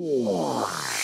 Yeah.